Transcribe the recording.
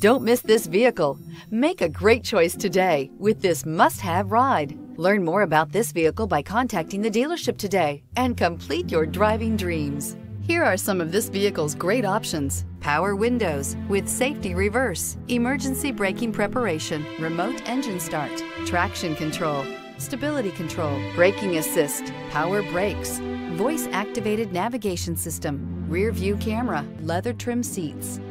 Don't miss this vehicle. Make a great choice today with this must have ride. Learn more about this vehicle by contacting the dealership today and complete your driving dreams. Here are some of this vehicle's great options power windows with safety reverse, emergency braking preparation, remote engine start, traction control, stability control, braking assist, power brakes, voice activated navigation system, rear view camera, leather trim seats.